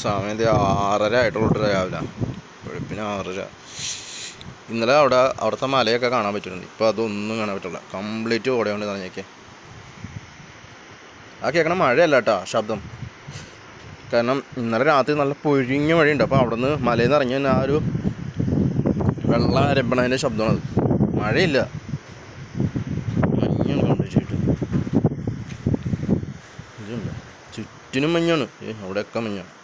സമയം ദേ ആറര ആയിട്ടുള്ളൂ ട്ടോ രാവിലെ. വെളുപ്പിന് ആറര. ഇന്നലെ അവിടെ അവിടുത്തെ മലയൊക്കെ കാണാൻ പറ്റുന്നുണ്ട് ഇപ്പോൾ അതൊന്നും കാണാൻ പറ്റില്ല. കംപ്ലീറ്റ് ഓടയുണ്ട് നിറഞ്ഞേക്കെ. ആ കേൾക്കണ മഴയല്ല കേട്ടോ ശബ്ദം. കാരണം ഇന്നലെ രാത്രി നല്ല പൊഴിഞ്ഞ മഴയുണ്ട്. അപ്പോൾ അവിടെ നിന്ന് മലയിൽ നിന്ന് ഇറങ്ങി ആ ഒരു വെള്ളം അരപ്പണതിന്റെ ശബ്ദമാണത് മഴയില്ല. മഞ്ഞാണ് കംപ്ലീറ്റ് ഇതുണ്ട്. ചുറ്റിനും മഞ്ഞാണ്. ഏ അവിടെയൊക്കെ മഞ്ഞാണ്.